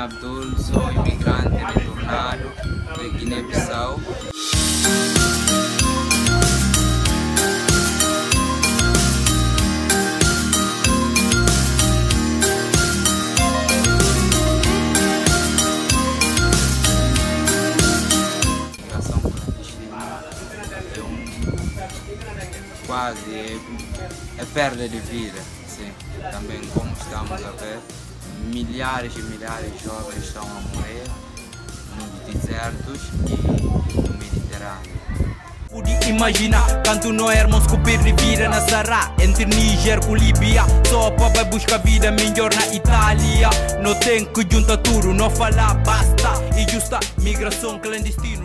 Abdul, sou imigrante retornado de Guiné-Bissau. Quase é, é perda de vida, sim. Também como estamos a ver milhares e milhares de jovens estão a morrer nos desertos e no Mediterrâneo. Pude imaginar quanto nós irmãos copir de vida na Sará Entre Níger com Líbia Só para buscar vida melhor na Itália. Não tem que juntar tudo, não falar basta. E justa migração clandestina